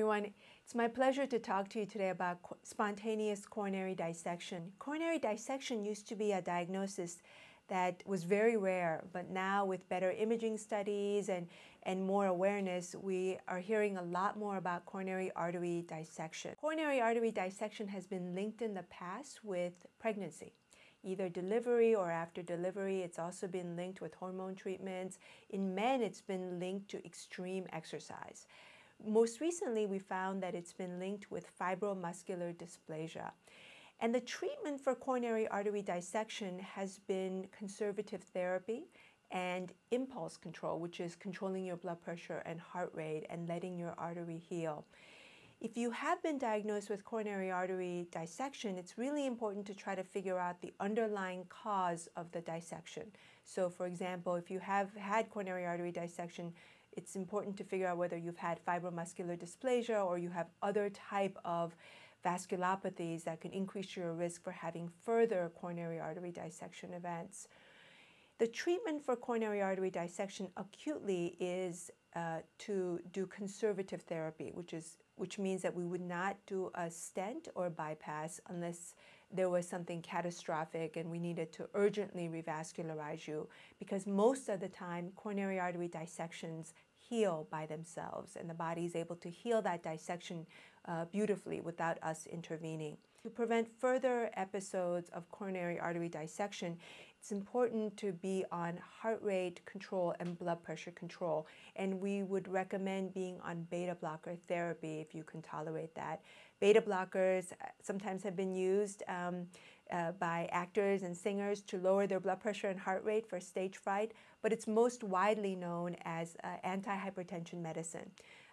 everyone. It's my pleasure to talk to you today about co- spontaneous coronary dissection. Coronary dissection used to be a diagnosis that was very rare, but now with better imaging studies and, and more awareness, we are hearing a lot more about coronary artery dissection. Coronary artery dissection has been linked in the past with pregnancy either delivery or after delivery. It's also been linked with hormone treatments. In men, it's been linked to extreme exercise. Most recently, we found that it's been linked with fibromuscular dysplasia. And the treatment for coronary artery dissection has been conservative therapy and impulse control, which is controlling your blood pressure and heart rate and letting your artery heal. If you have been diagnosed with coronary artery dissection, it's really important to try to figure out the underlying cause of the dissection. So, for example, if you have had coronary artery dissection, it's important to figure out whether you've had fibromuscular dysplasia or you have other type of vasculopathies that can increase your risk for having further coronary artery dissection events. The treatment for coronary artery dissection acutely is uh, to do conservative therapy, which is which means that we would not do a stent or bypass unless there was something catastrophic and we needed to urgently revascularize you because most of the time coronary artery dissections heal by themselves and the body is able to heal that dissection uh, beautifully without us intervening. To prevent further episodes of coronary artery dissection, it's important to be on heart rate control and blood pressure control. And we would recommend being on beta blocker therapy if you can tolerate that. Beta blockers uh, sometimes have been used um, uh, by actors and singers to lower their blood pressure and heart rate for stage fright, but it's most widely known as uh, antihypertension medicine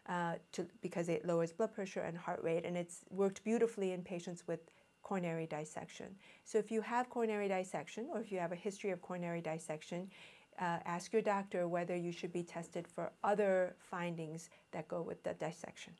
uh, to, because it lowers blood pressure and heart rate, and it's worked beautifully in patients with coronary dissection. So if you have coronary dissection or if you have a history of coronary dissection, uh, ask your doctor whether you should be tested for other findings that go with the dissection.